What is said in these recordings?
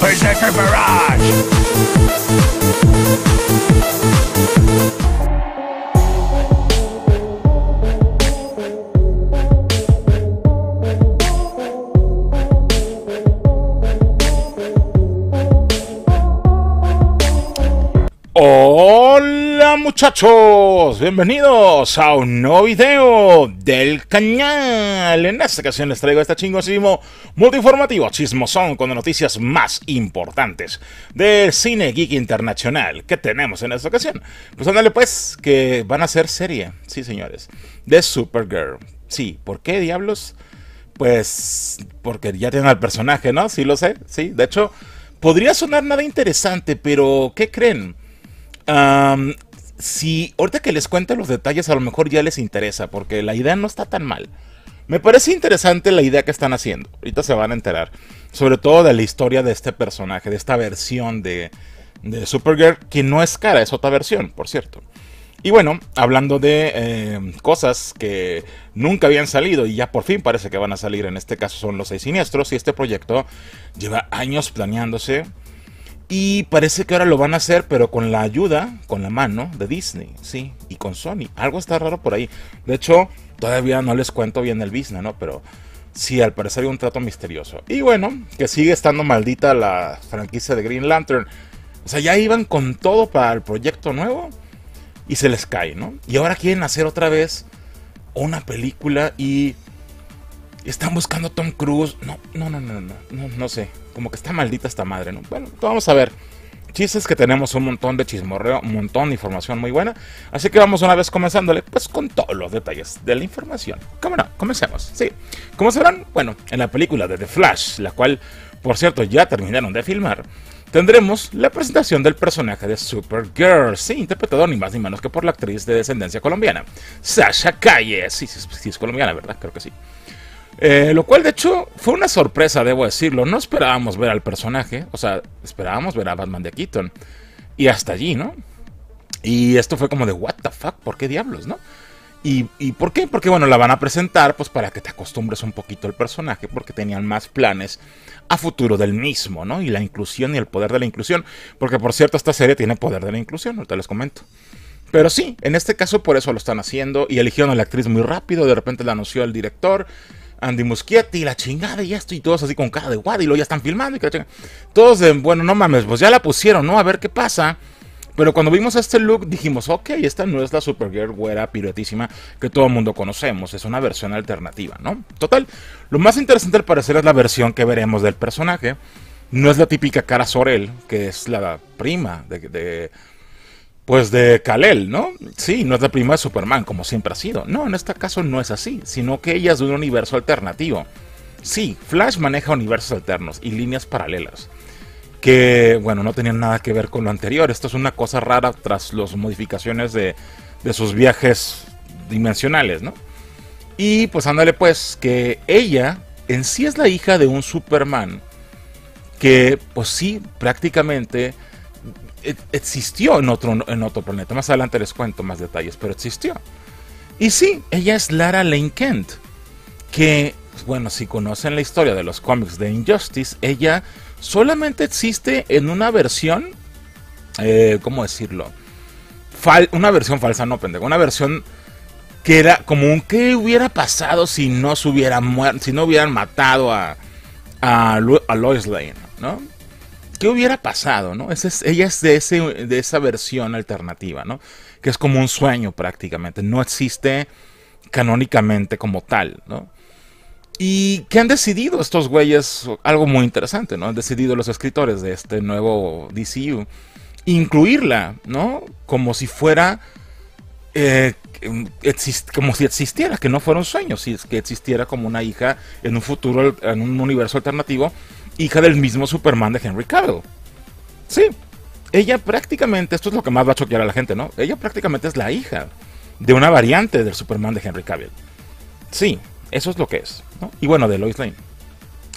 Berserker Barrage! Muchachos, bienvenidos a un nuevo video del canal. En esta ocasión les traigo este chingosísimo multiinformativo chismosón con las noticias más importantes del cine geek internacional que tenemos en esta ocasión. Pues ándale pues, que van a ser serie, sí señores, de Supergirl. Sí, ¿por qué diablos? Pues porque ya tienen al personaje, ¿no? Sí lo sé, sí. De hecho, podría sonar nada interesante, pero ¿qué creen? Um, si ahorita que les cuento los detalles a lo mejor ya les interesa, porque la idea no está tan mal. Me parece interesante la idea que están haciendo. Ahorita se van a enterar. Sobre todo de la historia de este personaje, de esta versión de, de Supergirl, que no es cara, es otra versión, por cierto. Y bueno, hablando de eh, cosas que nunca habían salido y ya por fin parece que van a salir, en este caso son los seis siniestros, y este proyecto lleva años planeándose. Y parece que ahora lo van a hacer, pero con la ayuda, con la mano de Disney, sí, y con Sony. Algo está raro por ahí. De hecho, todavía no les cuento bien el business, ¿no? Pero sí, al parecer hay un trato misterioso. Y bueno, que sigue estando maldita la franquicia de Green Lantern. O sea, ya iban con todo para el proyecto nuevo y se les cae, ¿no? Y ahora quieren hacer otra vez una película y están buscando a Tom Cruise. No, no, no, no, no, no, no sé. Como que está maldita esta madre, ¿no? Bueno, vamos a ver. Chistes que tenemos un montón de chismorreo, un montón de información muy buena. Así que vamos una vez comenzándole, pues con todos los detalles de la información. ¿Cómo no? Comencemos. Sí. Como sabrán, bueno, en la película de The Flash, la cual, por cierto, ya terminaron de filmar, tendremos la presentación del personaje de Supergirl, sí, interpretado ni más ni menos que por la actriz de descendencia colombiana, Sasha Calle. Sí, sí, sí es colombiana, ¿verdad? Creo que sí. Eh, lo cual, de hecho, fue una sorpresa, debo decirlo. No esperábamos ver al personaje, o sea, esperábamos ver a Batman de Keaton. Y hasta allí, ¿no? Y esto fue como de, ¿What the fuck? ¿Por qué diablos, no? ¿Y, ¿Y por qué? Porque, bueno, la van a presentar, pues para que te acostumbres un poquito al personaje, porque tenían más planes a futuro del mismo, ¿no? Y la inclusión y el poder de la inclusión. Porque, por cierto, esta serie tiene poder de la inclusión, ahorita les comento. Pero sí, en este caso por eso lo están haciendo y eligieron a la actriz muy rápido, de repente la anunció el director Andy Muschietti, la chingada y esto, y todos así con cara de guad, y luego ya están filmando, y que. Todos de, bueno, no mames, pues ya la pusieron, ¿no? A ver qué pasa. Pero cuando vimos este look dijimos, ok, esta no es la Supergirl güera piruetísima que todo el mundo conocemos, es una versión alternativa, ¿no? Total, lo más interesante al parecer es la versión que veremos del personaje. No es la típica cara Sorel, que es la prima de pues de Kalel, ¿no? Sí, no es la prima de Superman, como siempre ha sido. No, en este caso no es así, sino que ella es de un universo alternativo. Sí, Flash maneja universos alternos y líneas paralelas. Que, bueno, no tenían nada que ver con lo anterior. Esto es una cosa rara tras las modificaciones de, de sus viajes dimensionales, ¿no? Y pues ándale pues, que ella en sí es la hija de un Superman que, pues sí, prácticamente existió en otro, en otro planeta. Más adelante les cuento más detalles, pero existió. Y sí, ella es Lara Lane Kent, que, bueno, si conocen la historia de los cómics de Injustice, ella solamente existe en una versión, eh, ¿cómo decirlo? Una versión falsa, no pendejo, una versión que era como un qué hubiera pasado si no se hubiera muerto, si no hubieran matado a, a Lois Lane, ¿no? ¿Qué hubiera pasado, no? es, ella es de, ese, de esa versión alternativa, ¿no? Que es como un sueño prácticamente. No existe canónicamente como tal, ¿no? Y que han decidido estos güeyes algo muy interesante, ¿no? Han decidido los escritores de este nuevo DCU incluirla, ¿no? Como si fuera. Eh, como si existiera, que no fuera un sueño, si es que existiera como una hija en un futuro, en un universo alternativo hija del mismo Superman de Henry Cavill. Sí, ella prácticamente, esto es lo que más va a choquear a la gente, ¿no? Ella prácticamente es la hija de una variante del Superman de Henry Cavill. Sí, eso es lo que es. Y bueno, de Lois Lane.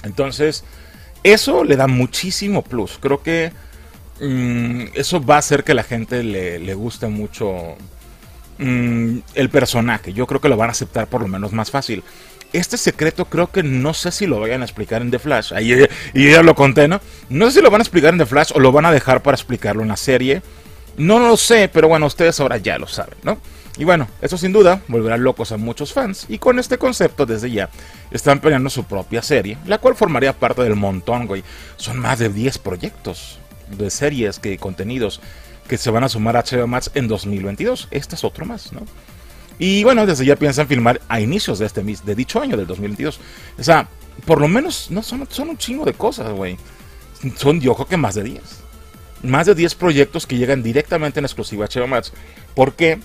Entonces, eso le da muchísimo plus. Creo que mmm, eso va a hacer que la gente le, le guste mucho mm, el personaje. Yo creo que lo van a aceptar por lo menos más fácil. Este secreto creo que no sé si lo vayan a explicar en The Flash. Ahí y ya lo conté, ¿no? No sé si lo van a explicar en The Flash o lo van a dejar para explicarlo en la serie. No lo sé, pero bueno, ustedes ahora ya lo saben, ¿no? Y bueno, eso sin duda volverá locos a muchos fans, y con este concepto desde ya están planeando su propia serie, la cual formaría parte del montón, güey. Son más de 10 proyectos de series que contenidos que se van a sumar a HBO Max en 2022. Este es otro más, ¿no? Y bueno, desde ya piensan filmar a inicios de este de dicho año, del 2022. O sea, por lo menos no son, son un chingo de cosas, güey. Son, yo creo que más de 10. Más de 10 proyectos que llegan directamente en exclusiva a HBO Max. ¿Por qué?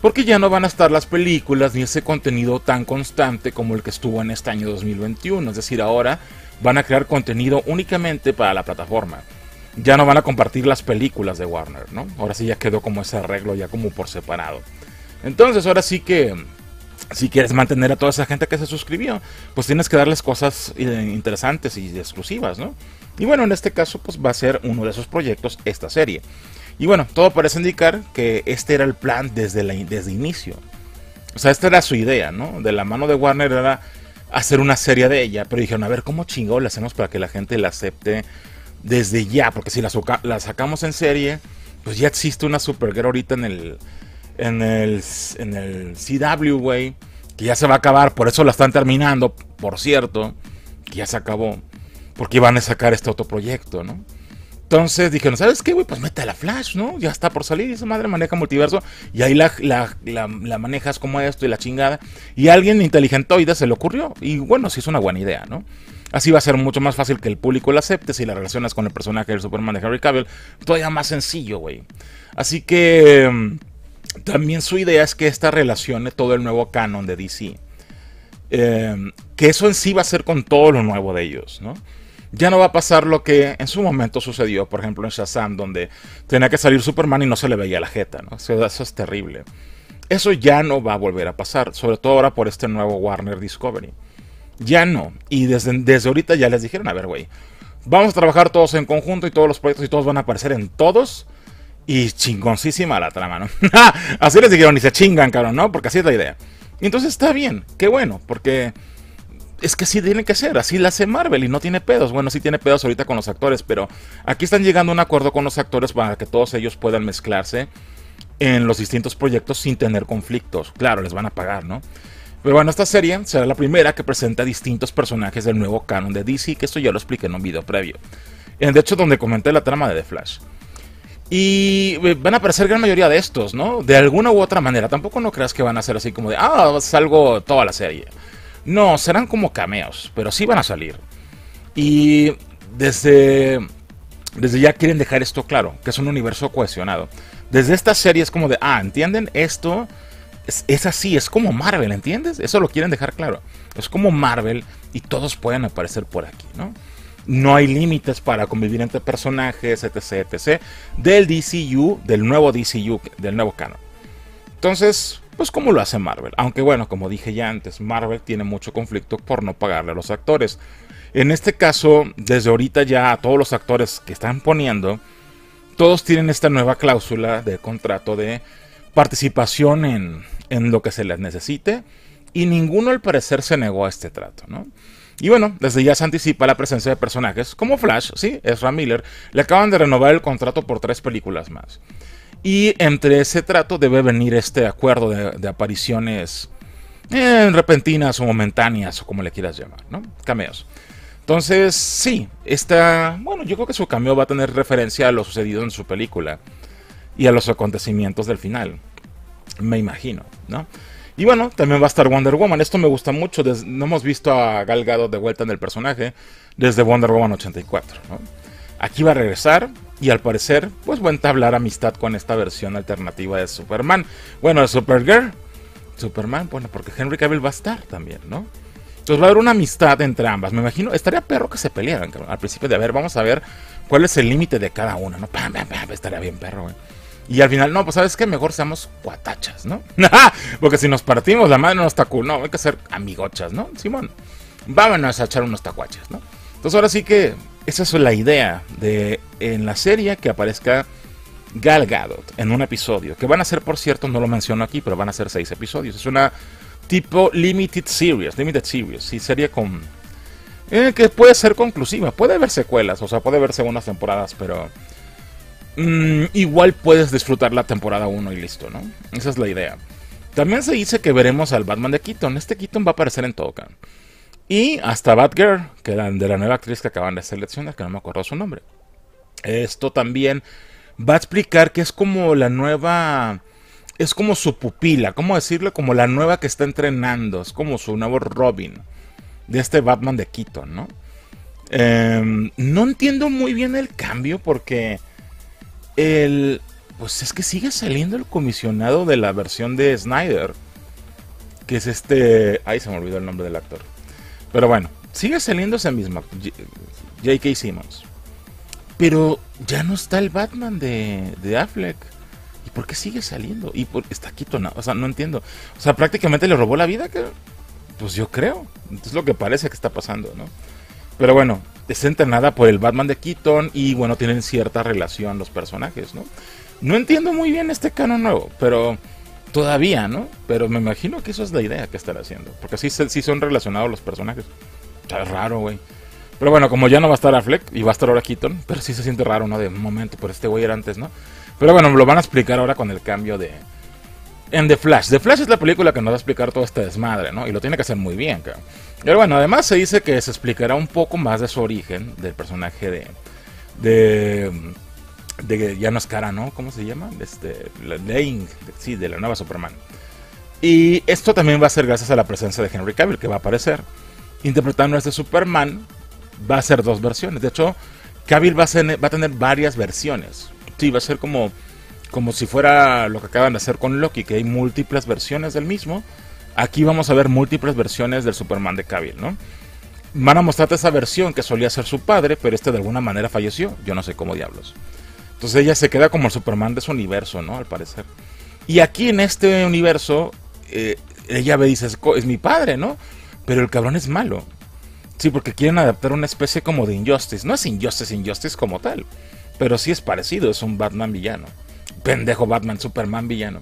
Porque ya no van a estar las películas ni ese contenido tan constante como el que estuvo en este año 2021. Es decir, ahora van a crear contenido únicamente para la plataforma. Ya no van a compartir las películas de Warner, ¿no? Ahora sí ya quedó como ese arreglo, ya como por separado. Entonces, ahora sí que si quieres mantener a toda esa gente que se suscribió, pues tienes que darles cosas eh, interesantes y exclusivas, ¿no? Y bueno, en este caso, pues va a ser uno de esos proyectos esta serie. Y bueno, todo parece indicar que este era el plan desde, la, desde inicio. O sea, esta era su idea, ¿no? De la mano de Warner era hacer una serie de ella, pero dijeron, a ver, ¿cómo chingón le hacemos para que la gente la acepte desde ya? Porque si la, la sacamos en serie, pues ya existe una Supergirl ahorita en el, en el, en el CW, güey, que ya se va a acabar, por eso la están terminando, por cierto, que ya se acabó, porque iban a sacar este otro proyecto, ¿no? Entonces dijeron, ¿sabes qué, güey? Pues mete la Flash, ¿no? Ya está por salir, esa madre maneja multiverso, y ahí la, la, manejas como esto y la chingada. Y a alguien inteligentoide se le ocurrió, y bueno, sí es una buena idea, ¿no? Así va a ser mucho más fácil que el público la acepte si la relacionas con el personaje del Superman de Harry Cavill. Todavía más sencillo, güey. Así que mm, también su idea es que esta relacione todo el nuevo canon de DC. Em, que eso en sí va a ser con todo lo nuevo de ellos, ¿no? ya no va a pasar lo que en su momento sucedió, por ejemplo en Shazam, donde tenía que salir Superman y no se le veía la jeta, ¿no? Eso, es terrible. Eso ya no va a volver a pasar, sobre todo ahora por este nuevo Warner Discovery. Ya no. Y desde, desde ahorita ya les dijeron, a ver, güey, vamos a trabajar todos en conjunto y todos los proyectos y todos van a aparecer en todos. Y chingoncísima la trama, ¿no? así les dijeron, y se chingan, cabrón, ¿no? Porque así es la idea. Y entonces está bien, qué bueno, porque es que sí tiene que ser, así la hace Marvel y no tiene pedos. Bueno, sí tiene pedos ahorita con los actores, pero aquí están llegando a un acuerdo con los actores para que todos ellos puedan mezclarse en los distintos proyectos sin tener conflictos. Claro, les van a pagar, ¿no? Pero bueno, esta serie será la primera que presenta distintos personajes del nuevo canon de DC, que esto ya lo expliqué en un video previo. De hecho, donde comenté la trama de The Flash. Y eh, van a aparecer gran mayoría de estos, ¿no? De alguna u otra manera. Tampoco no creas que van a ser así como de, ah, salgo toda la serie. No, serán como cameos, pero sí van a salir. Y desde, desde ya quieren dejar esto claro, que es un universo cohesionado. Desde esta serie es como de, ah, ¿entienden? Esto es, es, así, es como Marvel, ¿entiendes? Eso lo quieren dejar claro. Es como Marvel y todos pueden aparecer por aquí, ¿no? No hay límites para convivir entre personajes, etc, etc. Del DCU, del nuevo DCU, del nuevo canon. Entonces, pues como lo hace Marvel. Aunque bueno, como dije ya antes, Marvel tiene mucho conflicto por no pagarle a los actores. En este caso, desde ahorita ya a todos los actores que están poniendo, todos tienen esta nueva cláusula de contrato de participación en, en lo que se les necesite. Y ninguno al parecer se negó a este trato, ¿no? Y bueno, desde ya se anticipa la presencia de personajes como Flash, sí, Ezra Miller, le acaban de renovar el contrato por tres películas más. Y entre ese trato debe venir este acuerdo de, apariciones eh, repentinas o momentáneas, o como le quieras llamar, ¿no? Cameos. Entonces, sí, esta, bueno, yo creo que su cameo va a tener referencia a lo sucedido en su película y a los acontecimientos del final. Me imagino, ¿no? Y bueno, también va a estar Wonder Woman. Esto me gusta mucho. no hemos visto a Gal Gadot de vuelta en el personaje desde Wonder Woman 84. ¿no? Aquí va a regresar y al parecer, pues va a entablar amistad con esta versión alternativa de Superman. Bueno, de Supergirl. Superman, bueno, porque Henry Cavill va a estar también, ¿no? Entonces va a haber una amistad entre ambas. Me imagino, estaría perro que se pelearan, Al principio de, a ver, vamos a ver cuál es el límite de cada una, ¿no? Pam, pam, pam, estaría bien perro, güey. Y al final, no, pues sabes que mejor seamos cuatachas, ¿no? Porque si nos partimos, la madre no está cool, no, hay que ser amigochas, ¿no? Simón, vámonos a echar unos tacuaches, ¿no? Entonces ahora sí que esa es la idea de en la serie que aparezca Gal Gadot en un episodio, que van a ser, por cierto, no lo menciono aquí, pero van a ser seis episodios. Es una tipo limited series, limited series, sí, serie con... Eh, que puede ser conclusiva, puede haber secuelas, o sea, puede haber segundas temporadas, pero... Mm, igual puedes disfrutar la temporada 1 y listo, ¿no? Esa es la idea. También se dice que veremos al Batman de Keaton. Este Keaton va a aparecer en Toca. Y hasta Batgirl, que era de la nueva actriz que acaban de seleccionar, que no me acuerdo su nombre. Esto también va a explicar que es como la nueva. Es como su pupila, ¿cómo decirlo? Como la nueva que está entrenando. Es como su nuevo Robin. De este Batman de Keaton, ¿no? Em, no entiendo muy bien el cambio porque. El. Pues es que sigue saliendo el comisionado de la versión de Snyder. Que es este. Ay, se me olvidó el nombre del actor. Pero bueno, sigue saliendo esa misma. J.K. Simmons. Pero ya no está el Batman de, de Affleck. ¿Y por qué sigue saliendo? Y por, está quito, no, o sea, no entiendo. O sea, prácticamente le robó la vida, que, pues yo creo. Es lo que parece que está pasando, ¿no? Pero bueno, es entrenada por el Batman de Keaton y bueno, tienen cierta relación los personajes, ¿no? No entiendo muy bien este canon nuevo, pero todavía, ¿no? Pero me imagino que eso es la idea que están haciendo, porque sí, sí son relacionados los personajes. Está raro, güey. Pero bueno, como ya no va a estar Affleck y va a estar ahora Keaton, pero sí se siente raro, ¿no? De momento, pero este güey era antes, ¿no? Pero bueno, lo van a explicar ahora con el cambio de. En The Flash. The Flash es la película que nos va a explicar todo este desmadre, ¿no? Y lo tiene que hacer muy bien, cabrón. Pero bueno, además se dice que se explicará un poco más de su origen, del personaje de. de. de ya no es cara, ¿no? ¿Cómo se llama? Este. Lane, sí, de la nueva Superman. Y esto también va a ser gracias a la presencia de Henry Cavill, que va a aparecer interpretando a este Superman va a ser dos versiones. De hecho, Cavill va a, va a tener varias versiones. Sí, va a ser como, como si fuera lo que acaban de hacer con Loki, que hay múltiples versiones del mismo. Aquí vamos a ver múltiples versiones del Superman de Cavill, ¿no? Van a mostrarte esa versión que solía ser su padre, pero este de alguna manera falleció. Yo no sé cómo diablos. Entonces ella se queda como el Superman de su universo, ¿no? Al parecer. Y aquí en este universo, eh, ella ve y dice, es mi padre, ¿no? Pero el cabrón es malo. Sí, porque quieren adaptar una especie como de Injustice. No es Injustice, Injustice como tal. Pero sí es parecido, es un Batman villano. Pendejo Batman, Superman villano.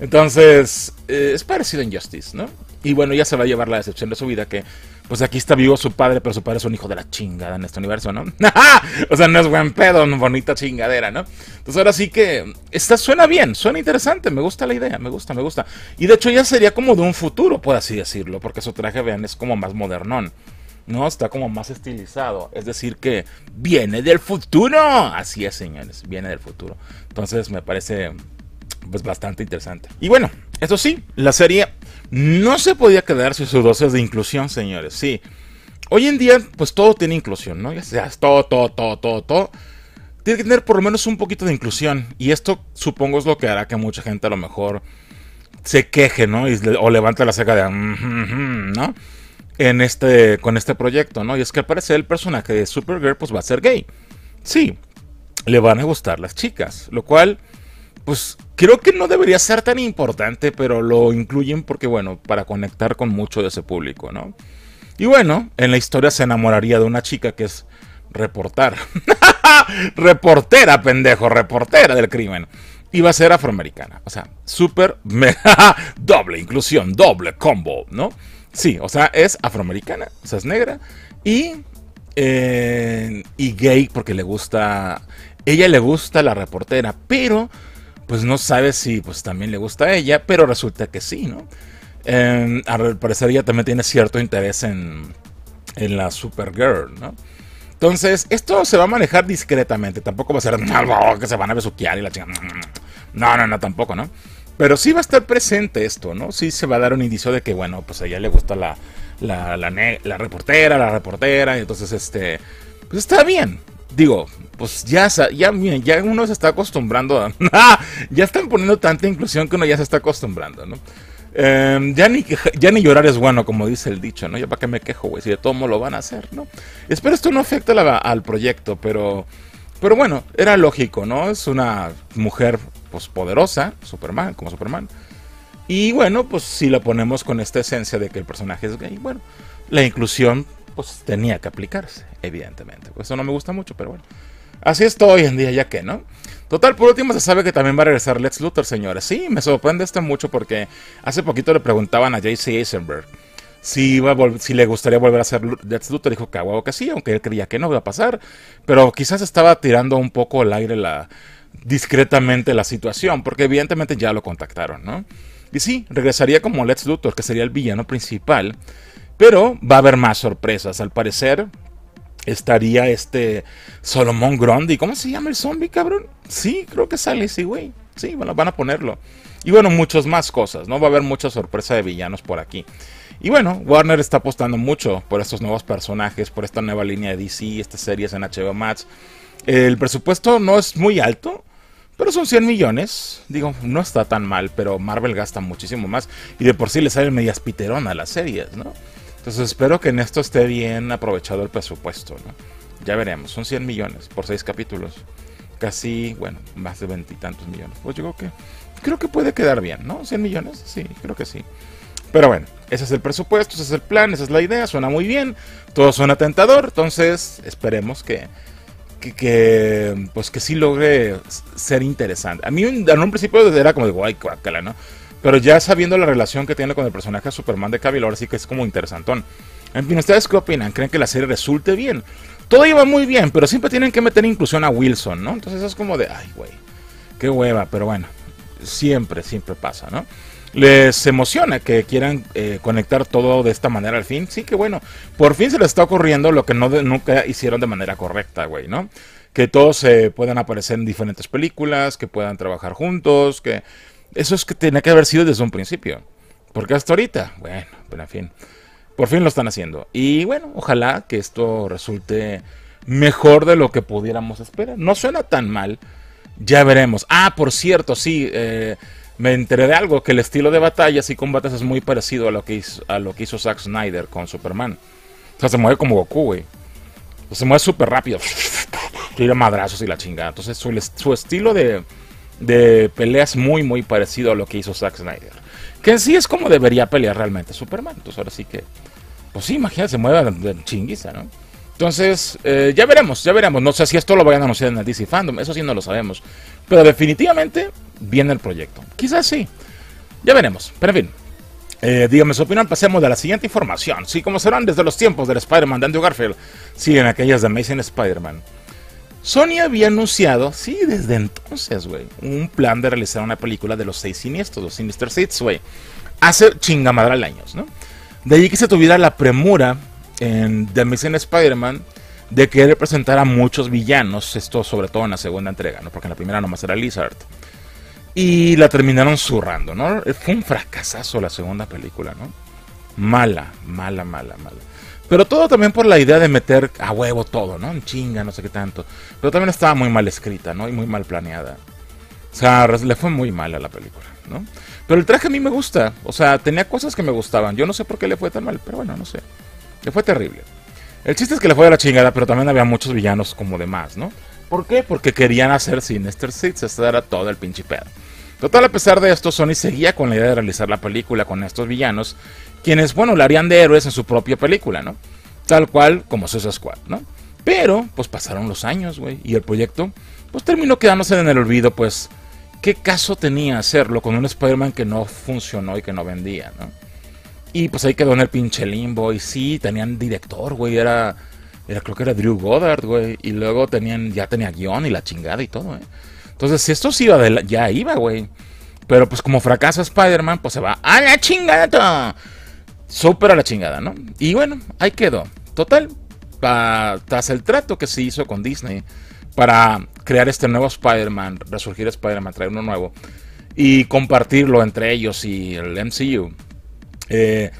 Entonces, eh, es parecido a Injustice, ¿no? Y bueno, ya se va a llevar la decepción de su vida que, pues aquí está vivo su padre, pero su padre es un hijo de la chingada en este universo, ¿no? o sea, no es buen pedo, una bonita chingadera, ¿no? Entonces ahora sí que, esta suena bien, suena interesante, me gusta la idea, me gusta, me gusta. Y de hecho ya sería como de un futuro, por así decirlo, porque su traje, vean, es como más modernón. ¿No? Está como más estilizado. Es decir, que viene del futuro. Así es, señores, viene del futuro. Entonces me parece pues bastante interesante. Y bueno, eso sí, la serie no se podía quedar sin sus dosis de inclusión, señores. Sí. Hoy en día, pues todo tiene inclusión, ¿no? Ya sea, todo, todo, todo, todo, todo. Tiene que tener por lo menos un poquito de inclusión. Y esto supongo es lo que hará que mucha gente a lo mejor se queje, ¿no? o levante la ceja de, ¿no? En este, con este proyecto, ¿no? Y es que al parecer el personaje de Supergirl pues va a ser gay. Sí, le van a gustar las chicas, lo cual pues creo que no debería ser tan importante, pero lo incluyen porque bueno, para conectar con mucho de ese público, ¿no? Y bueno, en la historia se enamoraría de una chica que es reportar. reportera, pendejo, reportera del crimen. Y va a ser afroamericana. O sea, súper doble inclusión, doble combo, ¿no? Sí, o sea, es afroamericana, o sea, es negra. Y, eh, y gay porque le gusta, ella le gusta la reportera, pero pues no sabe si pues también le gusta a ella, pero resulta que sí, ¿no? Eh, al parecer ella también tiene cierto interés en, en la Supergirl, ¿no? Entonces, esto se va a manejar discretamente. Tampoco va a ser algo que se van a besuquear y la chingada. No, no, no, tampoco, ¿no? Pero sí va a estar presente esto, ¿no? Sí se va a dar un indicio de que, bueno, pues a ella le gusta la, la, reportera, la reportera, y entonces, este, pues está bien. Digo, pues ya, ya, ya uno se está acostumbrando a... ya están poniendo tanta inclusión que uno ya se está acostumbrando, ¿no? Em, ya, ni, ya ni llorar es bueno, como dice el dicho, ¿no? Ya para qué me quejo, güey, si de todo modo lo van a hacer, ¿no? Espero esto no afecte al proyecto, pero... Pero bueno, era lógico, ¿no? Es una mujer pues poderosa, Superman, como Superman. Y bueno, pues si lo ponemos con esta esencia de que el personaje es gay, bueno, la inclusión pues tenía que aplicarse, evidentemente. Pues eso no me gusta mucho, pero bueno. Así es todo hoy en día, ya que, ¿no? Total, por último se sabe que también va a regresar Lex Luthor, señores. Sí, me sorprende esto mucho porque hace poquito le preguntaban a JC Eisenberg si, iba si le gustaría volver a ser Lex Luthor. Dijo que a que sí, aunque él creía que no iba a pasar. Pero quizás estaba tirando un poco al aire la, discretamente la situación, porque evidentemente ya lo contactaron, ¿no? Y sí, regresaría como Lex Luthor, que sería el villano principal, pero va a haber más sorpresas. Al parecer estaría este Solomon Grundy, ¿cómo se llama el zombie, cabrón? Sí, creo que sale ese güey. Sí, bueno, van a ponerlo. Y bueno, muchas más cosas, ¿no? Va a haber mucha sorpresa de villanos por aquí. Y bueno, Warner está apostando mucho por estos nuevos personajes, por esta nueva línea de DC, estas series en HBO Max. El presupuesto no es muy alto, pero son 100 millones. Digo, no está tan mal, pero Marvel gasta muchísimo más. Y de por sí le sale medias piterón a las series, ¿no? Entonces espero que en esto esté bien aprovechado el presupuesto, ¿no? Ya veremos, son 100 millones por 6 capítulos. Casi, bueno, más de veintitantos millones. Pues yo creo que, creo que puede quedar bien, ¿no? 100 millones, sí, creo que sí. Pero bueno, ese es el presupuesto, ese es el plan, esa es la idea, suena muy bien, todo suena tentador, entonces esperemos que, que, pues que sí logre ser interesante. A mí en un principio era como de guay, cuácala, ¿no? Pero ya sabiendo la relación que tiene con el personaje de Superman de Cavill, ahora sí que es como interesantón. En fin, ¿ustedes qué opinan? ¿Creen que la serie resulte bien? Todo iba muy bien, pero siempre tienen que meter inclusión a Wilson, ¿no? Entonces es como de, ay, güey, qué hueva, pero bueno, siempre, siempre pasa, ¿no? Les emociona que quieran eh, conectar todo de esta manera al fin. Sí, que bueno, por fin se les está ocurriendo lo que no nunca hicieron de manera correcta, güey, ¿no? Que todos se puedan aparecer en diferentes películas, que puedan trabajar juntos, que eso es que tenía que haber sido desde un principio. Porque hasta ahorita, bueno, pero en fin, por fin lo están haciendo. Y bueno, ojalá que esto resulte mejor de lo que pudiéramos esperar. No suena tan mal, ya veremos. Ah, por cierto, sí, eh, me enteré de algo, que el estilo de batallas y combates es muy parecido a lo que hizo, a lo que hizo Zack Snyder con Superman. O sea, se mueve como Goku, güey. se mueve súper rápido. Tira madrazos y la chingada. Entonces su, su estilo de, de pelea es muy, muy parecido a lo que hizo Zack Snyder. Que en sí es como debería pelear realmente Superman. Entonces ahora sí que... Pues sí, imagínate, se mueve de chinguiza, ¿no? Entonces, eh, ya veremos, ya veremos. No sé si esto lo vayan a anunciar en el DC Fandom, eso sí no lo sabemos. Pero definitivamente viene el proyecto. Quizás sí. Ya veremos. Pero en fin. Eh, dígame su opinión, pasemos de la siguiente información. Sí, como serán desde los tiempos del Spider-Man de Andrew Garfield, siguen aquellas de Amazing Spider-Man. Sony había anunciado, sí, desde entonces, güey, un plan de realizar una película de los seis siniestros, los Sinister Six, güey. Hace chingamadral años, ¿no? De ahí que se tuviera la premura en The Amazing Spider-Man de querer presentar a muchos villanos, esto sobre todo en la segunda entrega, ¿no? Porque en la primera nomás era Lizard. Y la terminaron zurrando, ¿no? Fue un fracasazo la segunda película, ¿no? Mala, mala, mala, mala. Pero todo también por la idea de meter a huevo todo, ¿no? En chinga, no sé qué tanto. Pero también estaba muy mal escrita, ¿no? Y muy mal planeada. O sea, le fue muy mal a la película, ¿no? Pero el traje a mí me gusta. O sea, tenía cosas que me gustaban. Yo no sé por qué le fue tan mal, pero bueno, no sé. Le fue terrible. El chiste es que le fue a la chingada, pero también había muchos villanos como de más, ¿no? ¿Por qué? Porque querían hacer Sinister Six, este era todo el pinche pedo. Total, a pesar de esto, Sony seguía con la idea de realizar la película con estos villanos, quienes, bueno, la harían de héroes en su propia película, ¿no? Tal cual como Suicide Squad, ¿no? Pero, pues pasaron los años, güey, y el proyecto, pues terminó quedándose en el olvido, pues, ¿qué caso tenía hacerlo con un Spider-Man que no funcionó y que no vendía, ¿no? Y pues ahí quedó en el pinche limbo. Y sí, tenían director, güey. Era, era creo que era Drew Goddard, güey. Y luego tenían, ya tenía guion y la chingada y todo, ¿eh? Entonces, si esto sí iba, ya iba, güey. Pero pues como fracasa Spider-Man, pues se va a la chingada. Súper a la chingada, ¿no? Y bueno, ahí quedó. Total, tras el trato que se hizo con Disney para crear este nuevo Spider-Man, resurgir Spider-Man, traer uno nuevo, y compartirlo entre ellos y el MCU, eh,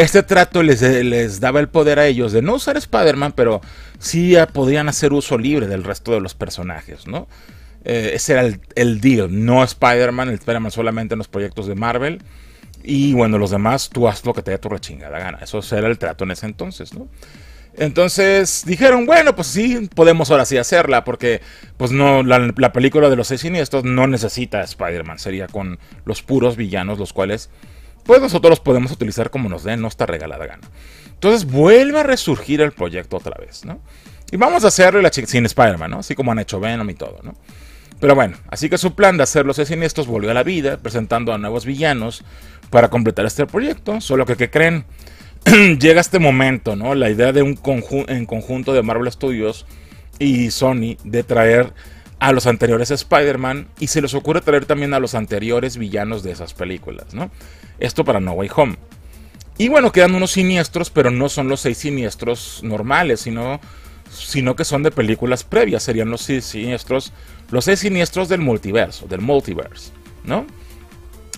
este trato les, daba el poder a ellos de no usar Spider-Man, pero sí podían hacer uso libre del resto de los personajes, ¿no? Eh, ese era el, deal, no Spider-Man, Spider-Man solamente en los proyectos de Marvel. Y bueno, los demás, tú haz lo que te dé tu rechingada gana. Eso era el trato en ese entonces, ¿no? Entonces dijeron, bueno, pues sí, podemos ahora sí hacerla, porque pues no, la, la película de los seis siniestros no necesita Spider-Man, sería con los puros villanos, los cuales pues nosotros los podemos utilizar como nos den, no está regalada gana. Entonces vuelve a resurgir el proyecto otra vez, ¿no? Y vamos a hacerle la sin Spider-Man, ¿no? Así como han hecho Venom y todo, ¿no? Pero bueno, así que su plan de hacer los siniestros volvió a la vida, presentando a nuevos villanos para completar este proyecto. Solo que, ¿qué creen? Llega este momento, ¿no? La idea de un en conjunto de Marvel Studios y Sony de traer a los anteriores Spider-Man y se les ocurre traer también a los anteriores villanos de esas películas, ¿no? Esto para No Way Home. Y bueno, quedan unos siniestros, pero no son los seis siniestros normales, sino, sino que son de películas previas. Serían los seis siniestros, los seis siniestros del multiverso, del multiverse, ¿no?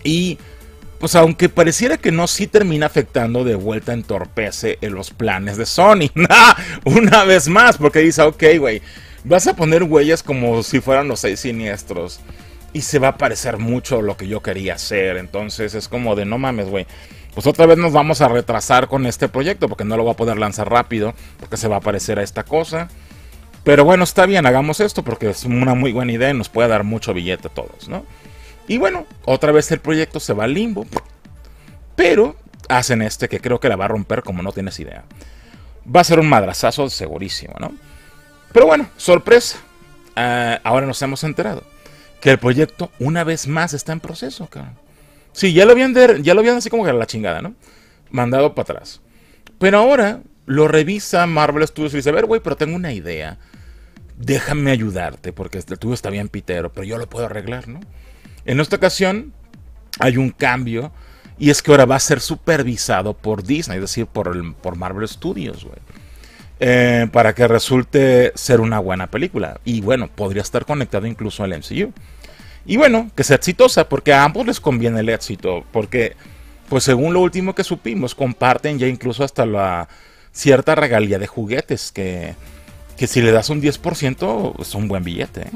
Y pues aunque pareciera que no, sí termina afectando de vuelta, entorpece en los planes de Sony. Una vez más, porque dice, ok, güey, vas a poner huellas como si fueran los seis siniestros. Y se va a parecer mucho lo que yo quería hacer. Entonces es como de no mames, güey pues otra vez nos vamos a retrasar con este proyecto porque no lo voy a poder lanzar rápido porque se va a parecer a esta cosa. Pero bueno, está bien, hagamos esto porque es una muy buena idea y nos puede dar mucho billete a todos, ¿no? Y bueno, otra vez el proyecto se va al limbo. Pero hacen este que creo que la va a romper como no tienes idea. Va a ser un madrazazo segurísimo, ¿no? Pero bueno, sorpresa. Ah, ahora nos hemos enterado que el proyecto una vez más está en proceso, cabrón. Sí, ya lo habían, ya lo habían así como que a la chingada, ¿no? Mandado para atrás. Pero ahora lo revisa Marvel Studios y dice, a ver, güey, pero tengo una idea. Déjame ayudarte, porque el tuyo está bien pitero, pero yo lo puedo arreglar, ¿no? En esta ocasión hay un cambio y es que ahora va a ser supervisado por Disney, es decir, por, por Marvel Studios, güey. Eh, para que resulte ser una buena película. Y bueno, podría estar conectado incluso al MCU. Y bueno, que sea exitosa, porque a ambos les conviene el éxito, porque, pues según lo último que supimos, comparten ya incluso hasta la cierta regalía de juguetes, que, que si le das un 10% es un buen billete. ¿eh?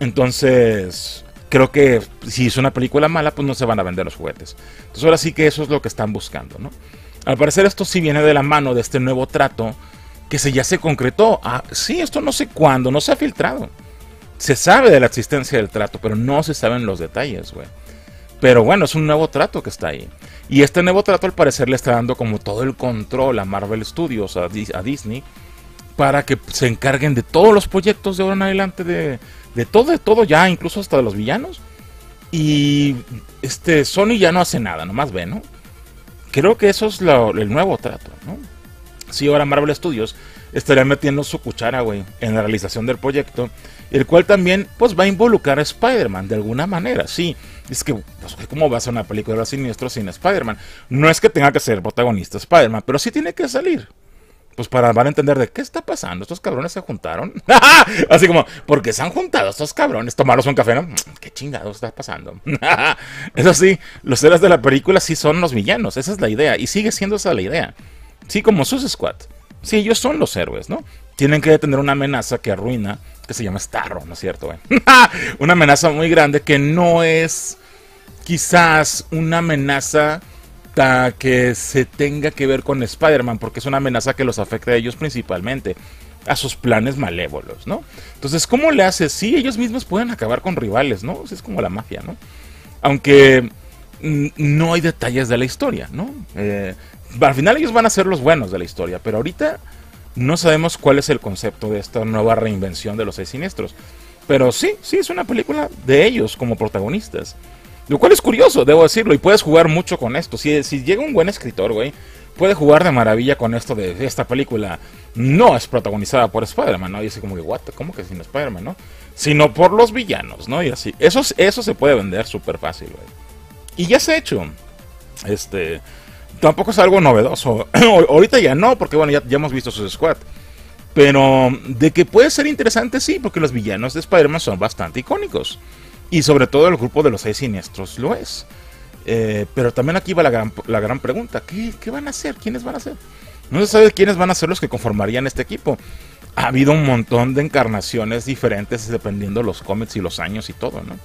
Entonces, creo que si es una película mala, pues no se van a vender los juguetes. Entonces ahora sí que eso es lo que están buscando, ¿no? Al parecer esto sí viene de la mano de este nuevo trato que se ya se concretó. Ah, sí, esto no sé cuándo, no se ha filtrado se sabe de la existencia del trato, pero no se saben los detalles, güey. Pero bueno, es un nuevo trato que está ahí. Y este nuevo trato al parecer le está dando como todo el control a Marvel Studios, a, Disney, para que se encarguen de todos los proyectos de ahora en adelante, de, de todo, de todo ya, incluso hasta de los villanos. Y este Sony ya no hace nada, nomás ve, ¿no? Creo que eso es el nuevo trato, ¿no? Sí, ahora Marvel Studios estaría metiendo su cuchara, güey, en la realización del proyecto el cual también pues va a involucrar a Spider-Man de alguna manera, sí. Es que, pues, ¿cómo va a ser una película de los siniestros sin Spider-Man? No es que tenga que ser protagonista Spider-Man, pero sí tiene que salir. Pues para van a entender de qué está pasando. Estos cabrones se juntaron. Así como, porque se han juntado estos cabrones? Tomaros un café, ¿no? ¿Qué chingados está pasando? Eso sí, los héroes de la película sí son los villanos. Esa es la idea. Y sigue siendo esa la idea. Sí, como sus Squad. Sí, ellos son los héroes, ¿no? Tienen que detener una amenaza que arruina que se llama Starro, ¿no es cierto? una amenaza muy grande que no es quizás una amenaza que se tenga que ver con Spider-Man, porque es una amenaza que los afecta a ellos principalmente, a sus planes malévolos, ¿no? Entonces, ¿cómo le hace? Sí, ellos mismos pueden acabar con rivales, ¿no? Es como la mafia, ¿no? Aunque no hay detalles de la historia, ¿no? Eh, al final ellos van a ser los buenos de la historia, pero ahorita no sabemos cuál es el concepto de esta nueva reinvención de los seis siniestros. Pero sí, sí, es una película de ellos como protagonistas. Lo cual es curioso, debo decirlo, y puedes jugar mucho con esto. Si, si llega un buen escritor, güey, puede jugar de maravilla con esto de esta película. No es protagonizada por Spider-Man, ¿no? Y así como que, what, ¿cómo que sin Spider-Man, no? Sino por los villanos, ¿no? Y así. Eso, eso se puede vender súper fácil, güey. Y ya se ha hecho. Este tampoco es algo novedoso. Ahorita ya no, porque bueno, ya, hemos visto su squad. Pero de que puede ser interesante, sí, porque los villanos de Spider-Man son bastante icónicos. Y sobre todo el grupo de los seis siniestros lo es. Eh, pero también aquí va la gran, la gran pregunta: ¿qué, ¿qué, van a hacer? ¿Quiénes van a ser? No se sabe quiénes van a ser los que conformarían este equipo. Ha habido un montón de encarnaciones diferentes dependiendo de los cómics y los años y todo, ¿no?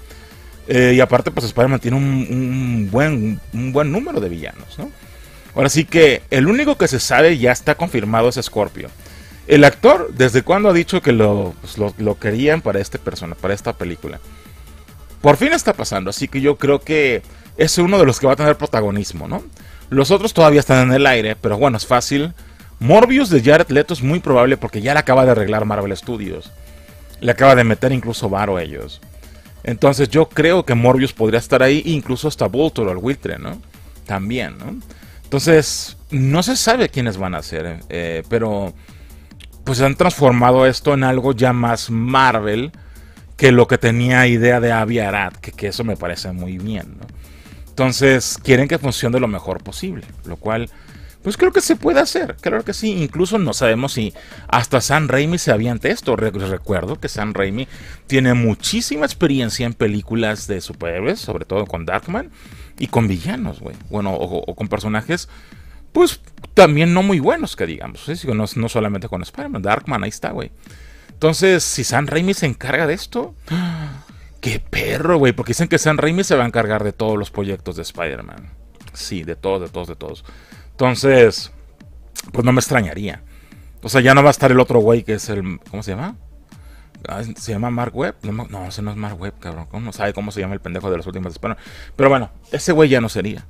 Eh, y aparte, pues Spider-Man tiene un, un, buen, un buen número de villanos, ¿no? Ahora sí que el único que se sabe ya está confirmado es Scorpio. El actor, ¿desde cuándo ha dicho que pues, lo, lo, querían para esta persona, para esta película? Por fin está pasando, así que yo creo que es uno de los que va a tener protagonismo, ¿no? Los otros todavía están en el aire, pero bueno, es fácil. Morbius de Jared Leto es muy probable porque ya la acaba de arreglar Marvel Studios. le acaba de meter incluso varo a ellos. Entonces yo creo que Morbius podría estar ahí, incluso hasta Vulture o el Wiltre, ¿no? También, ¿no? Entonces, no se sabe quiénes van a ser, eh, pero pues han transformado esto en algo ya más Marvel que lo que tenía idea de Avi Arad, que, eso me parece muy bien, ¿no? Entonces, quieren que funcione lo mejor posible, lo cual pues creo que se puede hacer, claro que sí. Incluso no sabemos si hasta San Raimi se avienta esto. Recuerdo que San Raimi tiene muchísima experiencia en películas de superhéroes, sobre todo con Darkman y con villanos, güey. Bueno, o, con personajes, pues también no muy buenos, que digamos. ¿sí? No, no, solamente con Spider-Man, Darkman, ahí está, güey. Entonces, si San Raimi se encarga de esto, qué perro, güey. Porque dicen que San Raimi se va a encargar de todos los proyectos de Spider-Man. Sí, de todos, de todos, de todos. Entonces, pues no me extrañaría. O sea, ya no va a estar el otro güey que es el. ¿Cómo se llama? Ah, ¿Se llama Mark Webb? No, ese no es Mark Webb, cabrón. ¿Cómo no sabe cómo se llama el pendejo de las últimas Pero, pero bueno, ese güey ya no sería.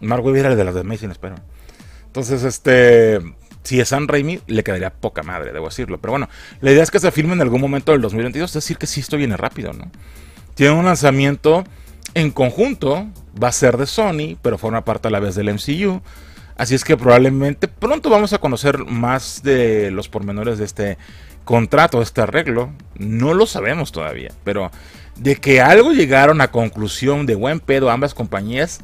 Mark Webb era el de las de Amazing espero. Entonces, este. Si es San Raimi, le quedaría poca madre, debo decirlo. Pero bueno, la idea es que se filme en algún momento del 2022. Es decir, que si esto viene rápido, ¿no? Tiene un lanzamiento en conjunto. Va a ser de Sony, pero forma parte a la vez del MCU. Así es que probablemente pronto vamos a conocer más de los pormenores de este contrato, este arreglo. No lo sabemos todavía, pero de que algo llegaron a conclusión de buen pedo ambas compañías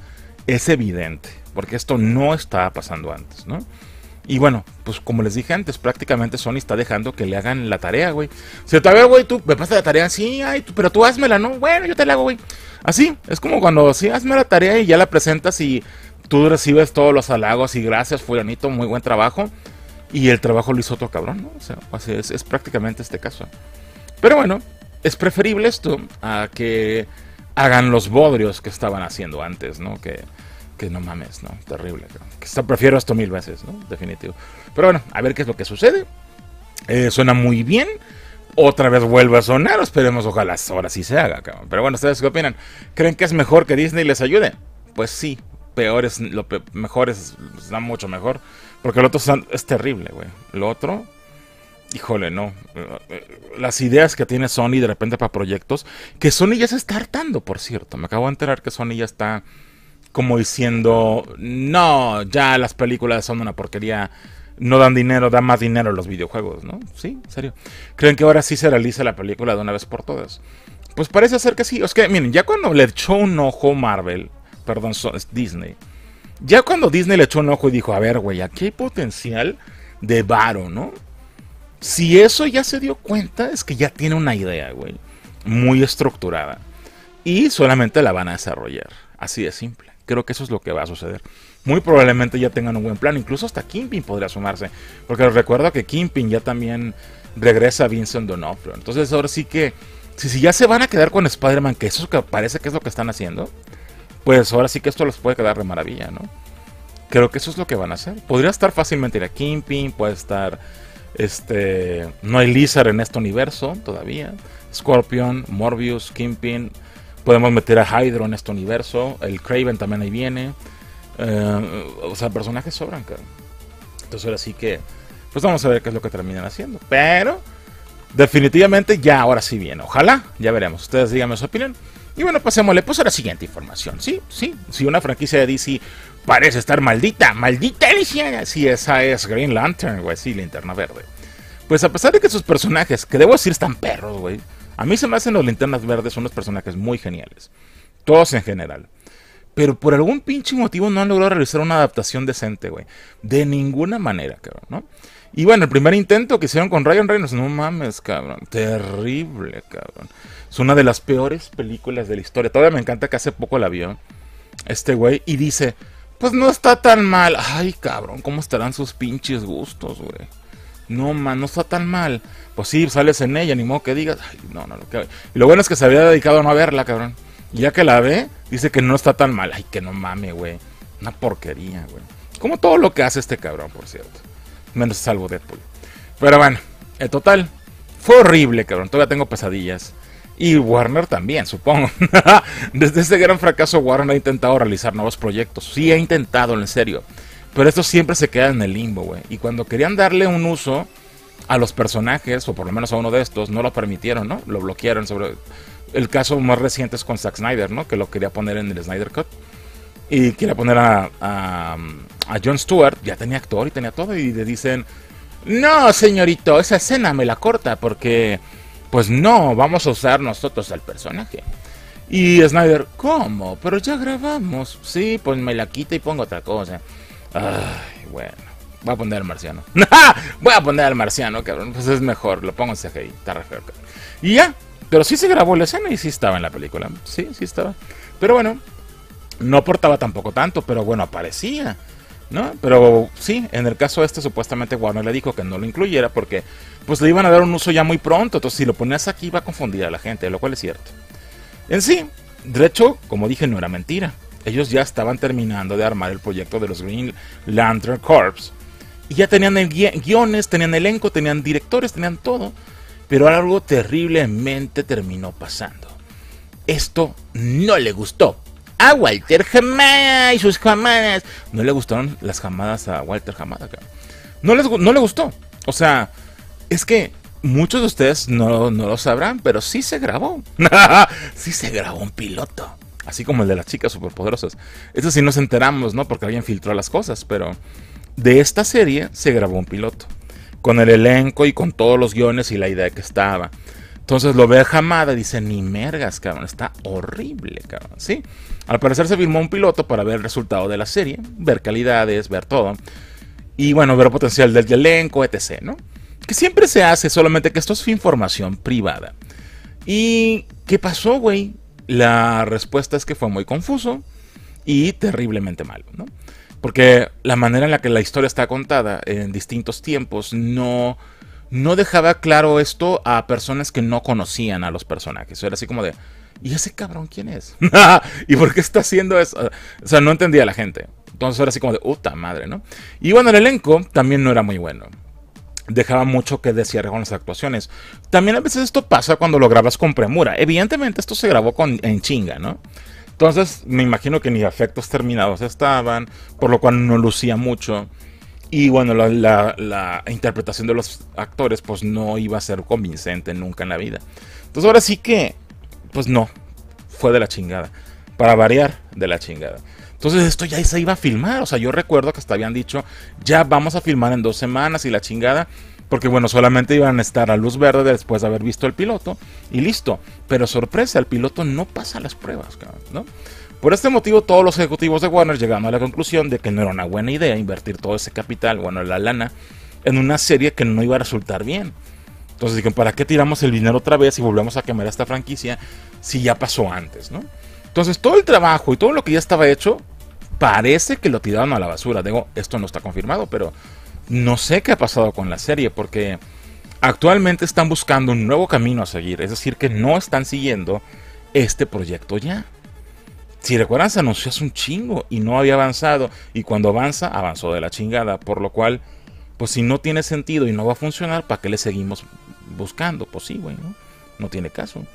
es evidente, porque esto no estaba pasando antes, ¿no? Y bueno, pues como les dije antes, prácticamente Sony está dejando que le hagan la tarea, güey. Si te ver, güey, tú me pasas la tarea, sí, ay, pero tú házmela, ¿no? Bueno, yo te la hago, güey. Así, es como cuando, sí, hazme la tarea y ya la presentas y tú recibes todos los halagos y gracias, fulanito, muy buen trabajo. Y el trabajo lo hizo otro cabrón, ¿no? O sea, es, es prácticamente este caso. Pero bueno, es preferible esto a que hagan los bodrios que estaban haciendo antes, ¿no? Que, que no mames, ¿no? Terrible. Que prefiero esto mil veces, ¿no? Definitivo. Pero bueno, a ver qué es lo que sucede. Eh, suena muy bien. Otra vez vuelve a sonar. Esperemos, ojalá ahora sí se haga, cabrón. Pero bueno, ¿ustedes qué opinan? ¿Creen que es mejor que Disney les ayude? Pues sí, peores, lo mejor es, da mucho mejor. Porque el otro es, terrible, güey. Lo otro, híjole, no. Las ideas que tiene Sony de repente para proyectos, que Sony ya se está hartando, por cierto. Me acabo de enterar que Sony ya está como diciendo, no, ya las películas son una porquería. No dan dinero, dan más dinero los videojuegos, ¿no? Sí, en serio. ¿Creen que ahora sí se realiza la película de una vez por todas? Pues parece ser que sí. Es que, miren, ya cuando le echó un ojo Marvel perdón, Disney. Ya cuando Disney le echó un ojo y dijo, a ver, güey, aquí hay potencial de varo, ¿no? Si eso ya se dio cuenta, es que ya tiene una idea, güey, muy estructurada. Y solamente la van a desarrollar. Así de simple. Creo que eso es lo que va a suceder. Muy probablemente ya tengan un buen plan. Incluso hasta Kimping podría sumarse. Porque recuerdo que Kimping ya también regresa a Vincent D'Onofrio. Entonces ahora sí que, si, ya se van a quedar con Spider-Man, que eso parece que es lo que están haciendo, pues ahora sí que esto les puede quedar de maravilla, ¿no? Creo que eso es lo que van a hacer. Podría estar fácilmente la Kingpin, puede estar. Este. No hay Lizard en este universo todavía. Scorpion, Morbius, Kingpin. Podemos meter a Hydro en este universo. El Craven también ahí viene. Eh, o sea, personajes sobran, cara. Entonces ahora sí que. Pues vamos a ver qué es lo que terminan haciendo. Pero. Definitivamente ya ahora sí viene. Ojalá. Ya veremos. Ustedes díganme su opinión. Y bueno, pasémosle pues a la siguiente información. Sí, sí, si una franquicia de DC parece estar maldita, maldita Alicia, si esa es Green Lantern, güey, sí, linterna verde. Pues a pesar de que sus personajes, que debo decir están perros, güey, a mí se me hacen los linternas verdes unos personajes muy geniales. Todos en general. Pero por algún pinche motivo no han logrado realizar una adaptación decente, güey. De ninguna manera, cabrón, ¿no? Y bueno, el primer intento que hicieron con Ryan Reynolds, no mames, cabrón. Terrible, cabrón. Es una de las peores películas de la historia. Todavía me encanta que hace poco la vio este güey y dice, pues no está tan mal. Ay, cabrón, ¿cómo estarán sus pinches gustos, güey? No, man, no está tan mal. Pues sí, sales en ella, ni modo que digas. Ay, no, no, lo que... Y lo bueno es que se había dedicado a no verla, cabrón. Y ya que la ve, dice que no está tan mal. Ay, que no mame, güey. Una porquería, güey. Como todo lo que hace este cabrón, por cierto. Menos salvo Deadpool. Pero bueno, el total. Fue horrible, cabrón. Todavía tengo pesadillas. Y Warner también, supongo. Desde ese gran fracaso, Warner ha intentado realizar nuevos proyectos. Sí, ha intentado, en serio. Pero esto siempre se queda en el limbo, güey. Y cuando querían darle un uso, a los personajes, o por lo menos a uno de estos, no lo permitieron, ¿no? Lo bloquearon sobre... El caso más reciente es con Zack Snyder, ¿no? Que lo quería poner en el Snyder Cut. Y quería poner a, a, Jon Stewart, ya tenía actor y tenía todo, y le dicen, no, señorito, esa escena me la corta porque, pues no, vamos a usar nosotros al personaje. Y Snyder, ¿cómo? Pero ya grabamos. Sí, pues me la quita y pongo otra cosa. Ay, bueno. Voy a poner al marciano. Voy a poner al marciano, cabrón. Pues es mejor, lo pongo en CGI. Está re Y ya. Pero sí se grabó la escena y sí estaba en la película. Sí, sí estaba. Pero bueno, no aportaba tampoco tanto, pero bueno, aparecía. ¿No? Pero sí, en el caso este supuestamente Warner le dijo que no lo incluyera porque pues le iban a dar un uso ya muy pronto, entonces si lo ponías aquí iba a confundir a la gente, lo cual es cierto. En sí, de hecho, como dije, no era mentira. Ellos ya estaban terminando de armar el proyecto de los Green Lantern Corps y ya tenían guiones, tenían elenco, tenían directores, tenían todo. Pero algo terriblemente terminó pasando. Esto no le gustó a Walter Hamada y sus jamadas. No le gustaron las jamadas a Walter les, no le gustó. O sea, es que muchos de ustedes no, no lo sabrán, pero sí se grabó. sí se grabó un piloto. Así como el de las chicas superpoderosas. Eso sí nos enteramos, ¿no? Porque alguien filtró las cosas, pero de esta serie se grabó un piloto, con el elenco y con todos los guiones y la idea que estaba. Entonces lo ve Jamada y dice, ni mergas, cabrón, está horrible, cabrón, ¿sí? Al parecer se filmó un piloto para ver el resultado de la serie, ver calidades, ver todo. Y bueno, ver el potencial del elenco, etc., ¿no? Que siempre se hace, solamente que esto es información privada. ¿Y qué pasó, güey? La respuesta es que fue muy confuso y terriblemente malo, ¿no? Porque la manera en la que la historia está contada en distintos tiempos no, no dejaba claro esto a personas que no conocían a los personajes. Era así como de, ¿y ese cabrón quién es? ¿Y por qué está haciendo eso? O sea, no entendía la gente. Entonces era así como de, puta madre, ¿no? Y bueno, el elenco también no era muy bueno. Dejaba mucho que desear con las actuaciones. También a veces esto pasa cuando lo grabas con premura. Evidentemente esto se grabó con, en chinga, ¿no? Entonces, me imagino que ni efectos terminados estaban, por lo cual no lucía mucho. Y bueno, la, interpretación de los actores, pues no iba a ser convincente nunca en la vida. Entonces, ahora sí que, pues no, fue de la chingada. Para variar, de la chingada. Entonces, esto ya se iba a filmar. O sea, yo recuerdo que hasta habían dicho, ya vamos a filmar en dos semanas y la chingada. Porque bueno, solamente iban a estar a luz verde después de haber visto el piloto y listo. Pero sorpresa, el piloto no pasa las pruebas, ¿no? Por este motivo, todos los ejecutivos de Warner llegaron a la conclusión de que no era una buena idea invertir todo ese capital, bueno, la lana, en una serie que no iba a resultar bien. Entonces dijeron, ¿para qué tiramos el dinero otra vez y volvemos a quemar esta franquicia si ya pasó antes, ¿no? Entonces todo el trabajo y todo lo que ya estaba hecho parece que lo tiraron a la basura. Digo, esto no está confirmado, pero no sé qué ha pasado con la serie porque actualmente están buscando un nuevo camino a seguir, es decir, que no están siguiendo este proyecto ya. Si recuerdan, se anunció hace un chingo y no había avanzado. Y cuando avanza, avanzó de la chingada. Por lo cual, pues si no tiene sentido y no va a funcionar, ¿para qué le seguimos buscando? Pues sí, güey, ¿no? Tiene caso.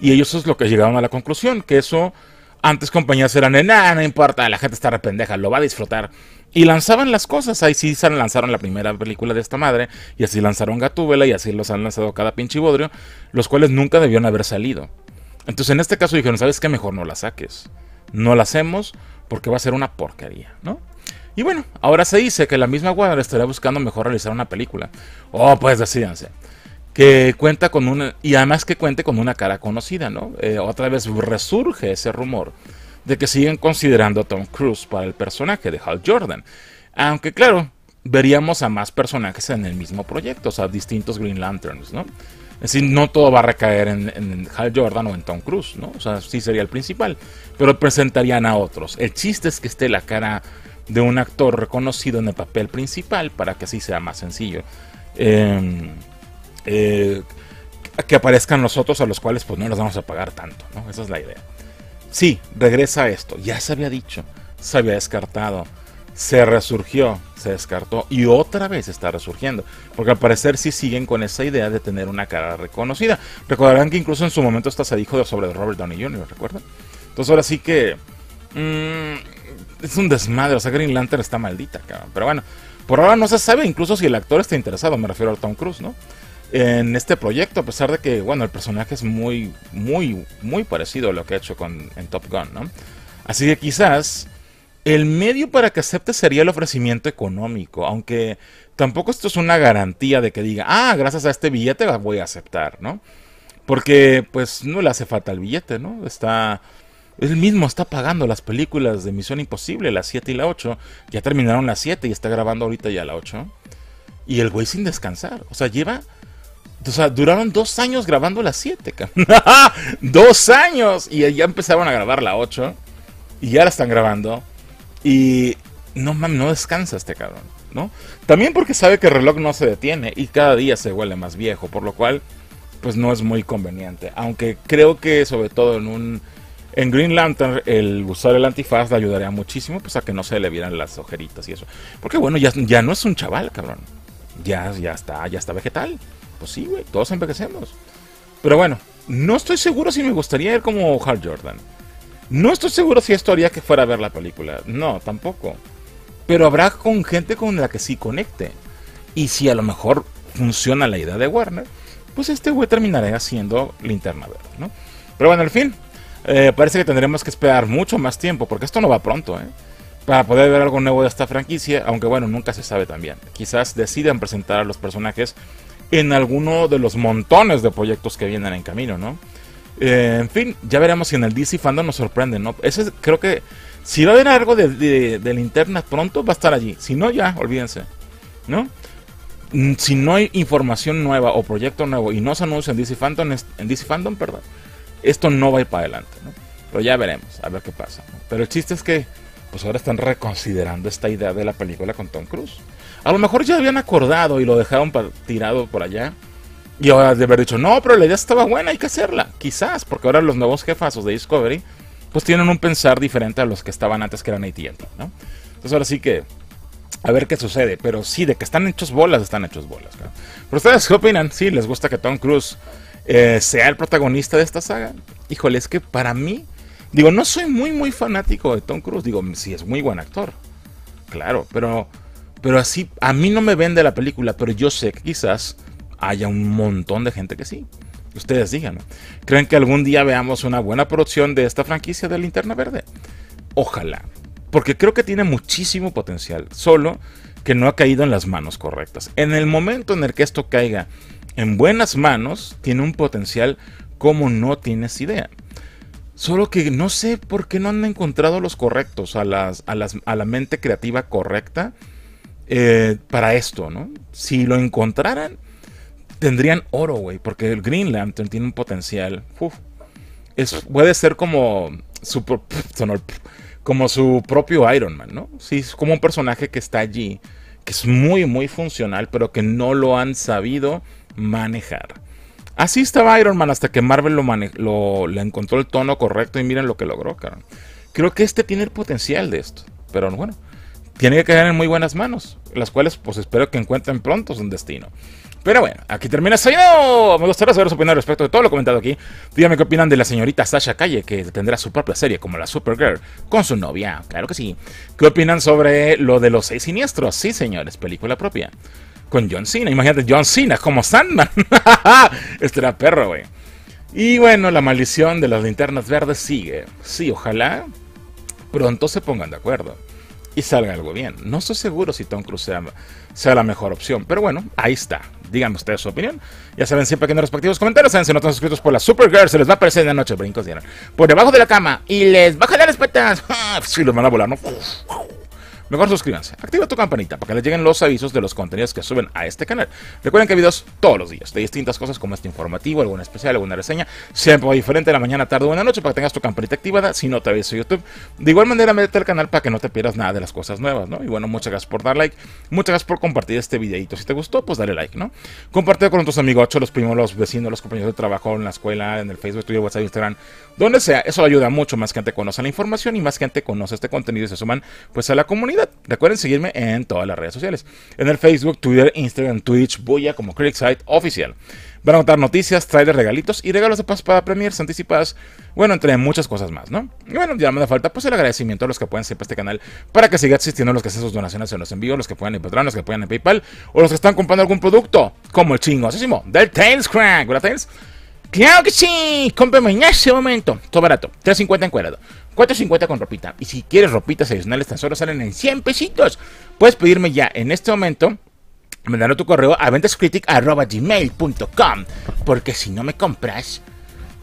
Y ellos es lo que llegaron a la conclusión, que eso antes compañías eran nada, no importa, la gente está rependeja, lo va a disfrutar. Y lanzaban las cosas, ahí sí lanzaron la primera película de esta madre, y así lanzaron Gatúbela, y así los han lanzado cada pinche bodrio, los cuales nunca debieron haber salido. Entonces en este caso dijeron, ¿sabes qué? Mejor no la saques. No la hacemos porque va a ser una porquería, ¿no? Y bueno, ahora se dice que la misma Warner estaría buscando mejor realizar una película. Oh, pues decídanse que cuenta con una, y además que cuente con una cara conocida, ¿no? Eh, otra vez resurge ese rumor de que siguen considerando a Tom Cruise para el personaje de Hal Jordan. Aunque claro, veríamos a más personajes en el mismo proyecto, o sea, distintos Green Lanterns, ¿no? Es decir, no todo va a recaer en, Hal Jordan o en Tom Cruise, ¿no? O sea, sí sería el principal, pero presentarían a otros. El chiste es que esté la cara de un actor reconocido en el papel principal para que así sea más sencillo. Eh, eh, que aparezcan los otros a los cuales pues no les vamos a pagar tanto, ¿no? Esa es la idea. Sí, regresa esto, ya se había dicho, se había descartado, se resurgió, se descartó y otra vez está resurgiendo, porque al parecer sí siguen con esa idea de tener una cara reconocida. Recordarán que incluso en su momento hasta se dijo sobre Robert Downey Jr., ¿recuerdan? Entonces ahora sí que... Mm, es un desmadre. O sea, Green Lantern está maldita, cabrón. Pero bueno, por ahora no se sabe incluso si el actor está interesado. Me refiero a Tom Cruise, ¿no? En este proyecto, a pesar de que, bueno, el personaje es muy, muy, muy parecido a lo que ha hecho con, en Top Gun, ¿no? Así que quizás el medio para que acepte sería el ofrecimiento económico, aunque tampoco esto es una garantía de que diga, ah, gracias a este billete voy a aceptar, ¿no? Porque pues no le hace falta el billete, ¿no? Está él mismo está pagando las películas de Misión Imposible, la 7 y la 8. Ya terminaron la 7 y está grabando ahorita ya la 8. Y el güey sin descansar. O sea, lleva. O sea, duraron dos años grabando la 7, cabrón. ¡Dos años! Y ya empezaron a grabar la 8. Y ya la están grabando. Y no mames, no descansa este cabrón, ¿no? También porque sabe que el reloj no se detiene y cada día se huele más viejo, por lo cual, pues no es muy conveniente. Aunque creo que sobre todo en un en Green Lantern, el usar el antifaz le ayudaría muchísimo pues, a que no se le vieran las ojeritas y eso. Porque bueno, ya, ya no es un chaval, cabrón. Ya, ya está, ya está vegetal. Pues sí, güey, todos envejecemos. Pero bueno, no estoy seguro si me gustaría ir como Hal Jordan. No estoy seguro si esto haría que fuera a ver la película. No, tampoco. Pero habrá con gente con la que sí conecte. Y si a lo mejor funciona la idea de Warner, pues este güey terminará haciendo linterna verde, ¿no? Pero bueno, al fin, eh, parece que tendremos que esperar mucho más tiempo, porque esto no va pronto, ¿eh? Para poder ver algo nuevo de esta franquicia, aunque bueno, nunca se sabe también. Quizás decidan presentar a los personajes en alguno de los montones de proyectos que vienen en camino, ¿no? Eh, en fin, ya veremos si en el DC Fandom nos sorprende, ¿no? Ese creo que si va a haber algo de, de, linterna pronto, va a estar allí. Si no, ya, olvídense, ¿no? Mm, si no hay información nueva o proyecto nuevo y no se anuncia en DC Fandom, en DC Fandom, perdón, esto no va a ir para adelante, ¿no? Pero ya veremos, a ver qué pasa. Pero el chiste es que, pues ahora están reconsiderando esta idea de la película con Tom Cruise. A lo mejor ya habían acordado y lo dejaron tirado por allá. Y ahora de haber dicho, no, pero la idea estaba buena, hay que hacerla. Quizás, porque ahora los nuevos jefazos de Discovery, pues tienen un pensar diferente a los que estaban antes que eran AT&T, ¿no? Entonces ahora sí que, a ver qué sucede. Pero sí, de que están hechos bolas, están hechos bolas. Pero ustedes qué opinan? Sí, les gusta que Tom Cruise eh, sea el protagonista de esta saga. Híjole, es que para mí, digo, no soy muy, muy fanático de Tom Cruise. Digo, sí es muy buen actor. Claro, pero, pero así, a mí no me vende la película, pero yo sé que quizás haya un montón de gente que sí. Ustedes digan, ¿creen que algún día veamos una buena producción de esta franquicia de Linterna Verde? Ojalá, porque creo que tiene muchísimo potencial, solo que no ha caído en las manos correctas. En el momento en el que esto caiga en buenas manos, tiene un potencial como no tienes idea. Solo que no sé por qué no han encontrado los correctos, a, las, a, las, a la mente creativa correcta eh, para esto, ¿no? Si lo encontraran, tendrían oro, güey, porque el Green Lantern tiene un potencial. es, puede ser como su, como su propio Iron Man, ¿no? Sí, es como un personaje que está allí, que es muy, muy funcional, pero que no lo han sabido manejar. Así estaba Iron Man hasta que Marvel lo, lo le encontró el tono correcto y miren lo que logró, cabrón. Creo que este tiene el potencial de esto, pero bueno, tiene que caer en muy buenas manos, las cuales pues espero que encuentren pronto su destino. Pero bueno, aquí termina video. Me gustaría saber su opinión respecto de todo lo comentado aquí. Díganme qué opinan de la señorita Sasha Calle, que tendrá su propia serie como la Supergirl con su novia. Claro que sí. ¿Qué opinan sobre lo de los seis siniestros? Sí, señores, película propia con John Cena. Imagínate, John Cena como Sandman. este era perro, güey. Y bueno, la maldición de las linternas verdes sigue. Sí, ojalá pronto se pongan de acuerdo y salga algo bien. No estoy seguro si Tom Cruise sea, la mejor opción, pero bueno, ahí está. Díganme ustedes su opinión. Ya saben siempre que en los respectivos comentarios, saben si no están suscritos por la Supergirl, se les va a aparecer en la noche, brincos, por debajo de la cama y les baja las patas. Sí, los van a volar, ¿no? Mejor suscríbanse. Activa tu campanita para que les lleguen los avisos de los contenidos que suben a este canal. Recuerden que hay videos todos los días de distintas cosas como este informativo, alguna especial, alguna reseña, siempre diferente, la mañana, tarde o en la noche para que tengas tu campanita activada si no te en YouTube. De igual manera, métete al canal para que no te pierdas nada de las cosas nuevas, ¿no? Y bueno, muchas gracias por dar like, muchas gracias por compartir este videito. Si te gustó, pues dale like, ¿no? Comparte con tus amigos, los primos, los vecinos, los compañeros de trabajo, en la escuela, en el Facebook, Twitter, WhatsApp, Instagram, donde sea. Eso ayuda mucho, más gente conoce la información y más gente conoce este contenido y se suman pues a la comunidad. Recuerden seguirme en todas las redes sociales. En el Facebook, Twitter, Instagram, Twitch, Buya como Crickside Oficial. Van a notar noticias, trailers, regalitos y regalos de paso para premiers anticipadas. Bueno, entre muchas cosas más, ¿no? Y bueno, ya me da falta pues el agradecimiento a los que pueden siempre este canal para que siga existiendo los que hacen sus donaciones en los envíos, los que pueden en Patreon, los que pueden en PayPal o los que están comprando algún producto, como el chingosísimo del Tails Crank, ¿verdad, Tails? ¡Claro que sí! Cómprame en ese momento. Todo barato. 3.50 encuadrado. 4.50 con ropita. Y si quieres ropitas adicionales, tan solo salen en 100 pesitos. Puedes pedirme ya en este momento mandando tu correo a ventascritic.gmail.com porque si no me compras,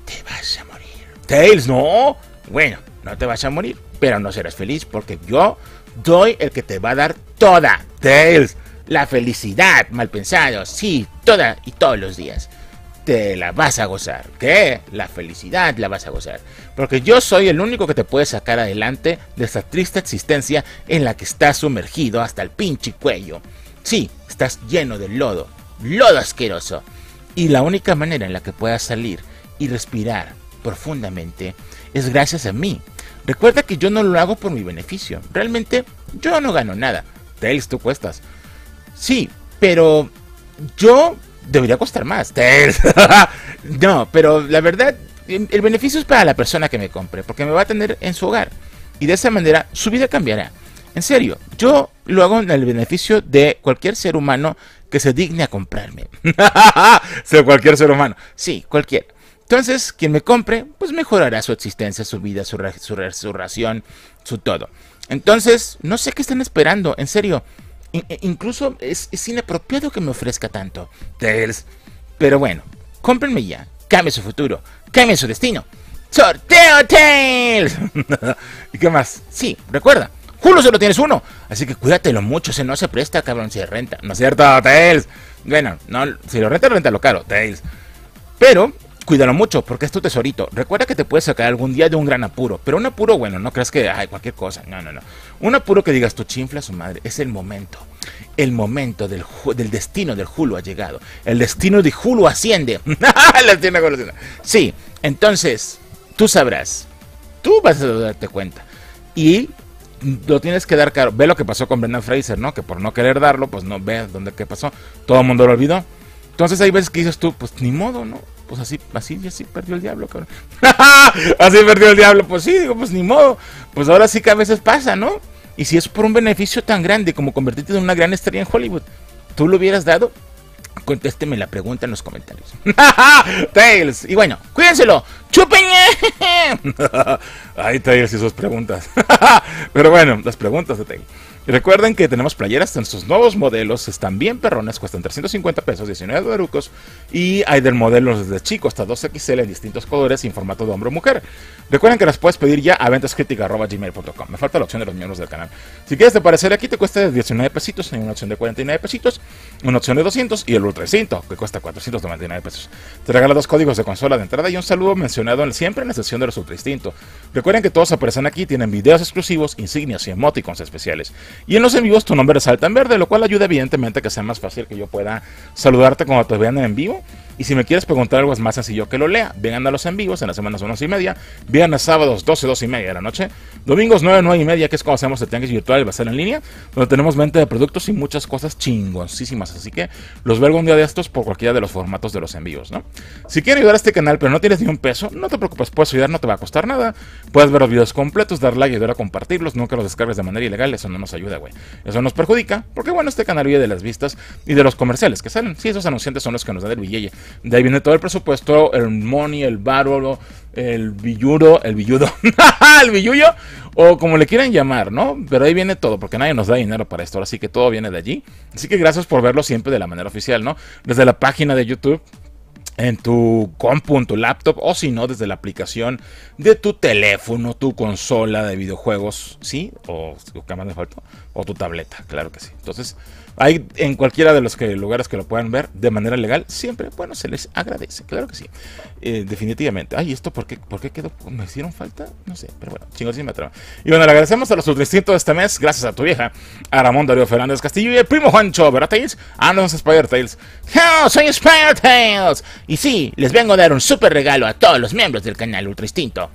te vas a morir. Tails, no. Bueno, no te vas a morir, pero no serás feliz porque yo doy el que te va a dar toda. Tails, la felicidad, mal pensado, sí, toda y todos los días. Te la vas a gozar. ¿Qué? La felicidad la vas a gozar. Porque yo soy el único que te puede sacar adelante de esa triste existencia en la que estás sumergido hasta el pinche cuello. Sí, estás lleno de lodo, lodo asqueroso. Y la única manera en la que puedas salir y respirar profundamente es gracias a mí. Recuerda que yo no lo hago por mi beneficio. Realmente yo no gano nada. Tails, tú cuestas. Sí, pero yo debería costar más. No, pero la verdad, el beneficio es para la persona que me compre, porque me va a tener en su hogar. Y de esa manera su vida cambiará. En serio, yo lo hago en el beneficio de cualquier ser humano que se digne a comprarme. sea cualquier ser humano. Sí, cualquier. Entonces, quien me compre, pues mejorará su existencia, su vida, su, su, ración, su todo. Entonces, no sé qué están esperando, en serio. E, incluso es, inapropiado que me ofrezca tanto. Tails. Pero bueno, cómprenme ya. Cambie su futuro. Cambie su destino. ¡Sorteo Tails! ¿Y qué más? Sí, recuerda Julio solo tienes uno. Así que cuídatelo mucho, se no se presta, cabrón, se renta. ¿No es cierto, Tails? Bueno, no, si lo renta, renta lo caro, Tails. Pero, cuídalo mucho, porque es tu tesorito. Recuerda que te puedes sacar algún día de un gran apuro. Pero un apuro, bueno, no creas que, hay cualquier cosa. No, no, no. Un apuro que digas, tu chinfla su madre. Es el momento. El momento del, del destino del Hulu ha llegado. El destino de Hulu asciende. Sí, entonces, tú sabrás. Tú vas a darte cuenta. Y lo tienes que dar caro. Ve lo que pasó con Brendan Fraser, ¿no? Que por no querer darlo, pues no ve dónde qué pasó. Todo el mundo lo olvidó. Entonces hay veces que dices tú, pues ni modo, ¿no? Pues así, así, así perdió el diablo, cabrón. así perdió el diablo. Pues sí, digo, pues ni modo. Pues ahora sí que a veces pasa, ¿no? Y si es por un beneficio tan grande como convertirte en una gran estrella en Hollywood, ¿tú lo hubieras dado? Contésteme la pregunta en los comentarios. Tails. Y bueno, cuídenselo. ¡Chupen! Ahí Tails y sus preguntas. Pero bueno, las preguntas de Tails. Y recuerden que tenemos playeras, nuestros nuevos modelos están bien perrones, cuestan 350 pesos, 19 dorucos. Y hay del modelo desde chico hasta 2XL en distintos colores y en formato de hombre o mujer. Recuerden que las puedes pedir ya a ventascritica.gmail.com. Me falta la opción de los miembros del canal. Si quieres te parecer aquí, te cuesta 19 pesitos. Hay una opción de 49 pesitos, una opción de 200 y el Ultra Cinto, que cuesta 499 pesos. Te regala dos códigos de consola de entrada y un saludo mencionado siempre en la sesión de los Ultra Instinto. Recuerden que todos aparecen aquí, tienen videos exclusivos, insignias y emoticons especiales. Y en los en vivos tu nombre resalta en verde, lo cual ayuda evidentemente a que sea más fácil que yo pueda saludarte cuando te vean en vivo. Y si me quieres preguntar algo es más sencillo que lo lea. Vengan a los en vivos en las semanas 1 y media, viernes, sábados 12, 2 y media de la noche, domingos 9, 9 y media, que es cuando hacemos el tianguis virtual va a ser en línea, donde tenemos venta de productos y muchas cosas chingoncísimas. Así que los veo algún día de estos por cualquiera de los formatos de los envíos, ¿no? Si quieres ayudar a este canal pero no tienes ni un peso, no te preocupes, puedes ayudar, no te va a costar nada. Puedes ver los videos completos, dar like y ayudar a compartirlos, nunca los descargues de manera ilegal, eso no nos ayuda, güey. Eso nos perjudica, porque bueno, este canal vive de las vistas y de los comerciales que salen. Sí, esos anunciantes son los que nos dan el billete. De ahí viene todo el presupuesto, el money, el bárbaro, el billuro, el billudo, el billuyo, o como le quieran llamar, ¿no? Pero ahí viene todo, porque nadie nos da dinero para esto, así que todo viene de allí. Así que gracias por verlo siempre de la manera oficial, ¿no? Desde la página de YouTube, en tu compu, en tu laptop, o si no, desde la aplicación de tu teléfono, tu consola de videojuegos, ¿sí? O, ¿qué más me falta? O tu tableta, claro que sí. Entonces, Ahí en cualquiera de los lugares que lo puedan ver de manera legal, siempre, bueno, se les agradece, claro que sí. Eh, definitivamente. Ay, ¿esto por qué, quedó? ¿Me hicieron falta? No sé, pero bueno, chingos, sí me traba. Y bueno, le agradecemos a los de este mes, gracias a tu vieja, a Ramón Darío Fernández Castillo y el primo Juancho, ¿verdad, Tails? Ah, no, Spider Tails. ¡No, soy Spider Tails! Y sí, les vengo a dar un súper regalo a todos los miembros del canal Ultra Instinto.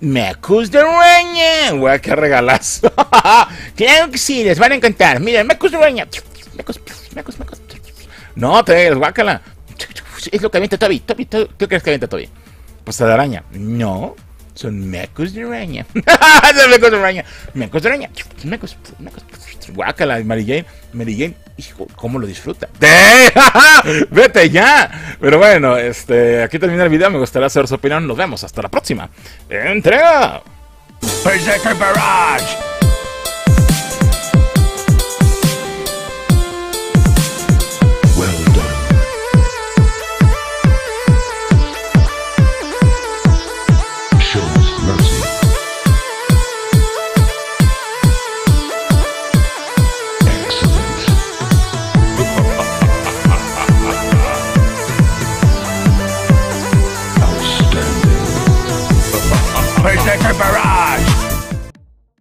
Mecus de Reña. Güey, qué regalazo. claro que sí, les van a encantar. Miren, Mecus de Reña. Mecus, mecus, mecus. No, te guácala. Es lo que avienta Toby. Toby, Toby. ¿Qué crees que avienta Toby? Pues de araña. No, son mecos de araña. son mecos de araña. Mecos de araña. Mecos, mecos. Guácala, Mary Jane. Mary Jane, hijo, ¿cómo lo disfruta? ¡Vete ya! Pero bueno, este, aquí termina el video. Me gustaría saber su opinión. Nos vemos. Hasta la próxima. ¡Entrega! Berserker Barrage! Barrage!